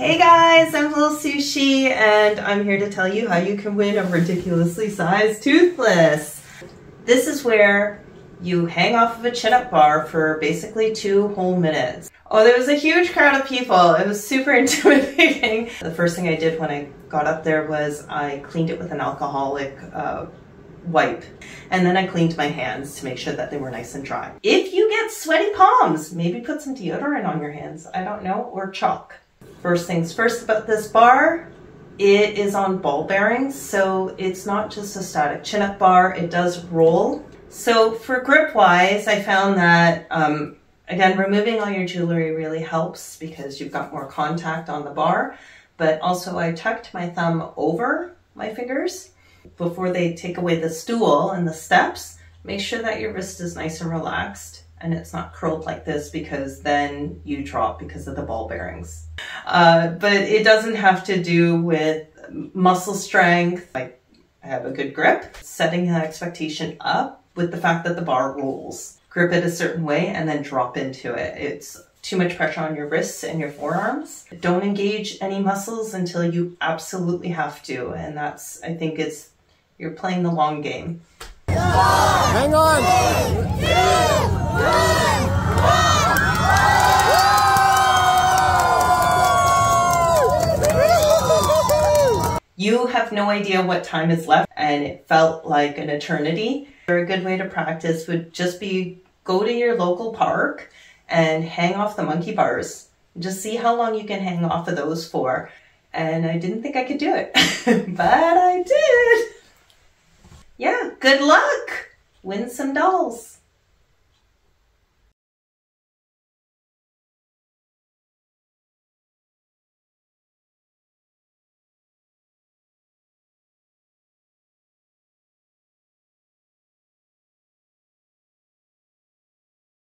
Hey guys, I'm Little Sushi and I'm here to tell you how you can win a ridiculously sized toothless. This is where you hang off of a chin-up bar for basically two whole minutes. Oh, there was a huge crowd of people. It was super intimidating. The first thing I did when I got up there was I cleaned it with an alcoholic uh, wipe. And then I cleaned my hands to make sure that they were nice and dry. If you get sweaty palms, maybe put some deodorant on your hands. I don't know, or chalk. First things first about this bar, it is on ball bearings, so it's not just a static chin-up bar, it does roll. So for grip wise, I found that, um, again, removing all your jewelry really helps because you've got more contact on the bar, but also I tucked my thumb over my fingers before they take away the stool and the steps. Make sure that your wrist is nice and relaxed and it's not curled like this because then you drop because of the ball bearings. Uh, but it doesn't have to do with muscle strength. I have a good grip, setting an expectation up with the fact that the bar rolls. Grip it a certain way and then drop into it. It's too much pressure on your wrists and your forearms. Don't engage any muscles until you absolutely have to. And that's, I think it's, you're playing the long game. Hang on! Three, two, You have no idea what time is left and it felt like an eternity. Or A good way to practice would just be go to your local park and hang off the monkey bars. Just see how long you can hang off of those for. And I didn't think I could do it, but I did. Yeah, good luck. Win some dolls.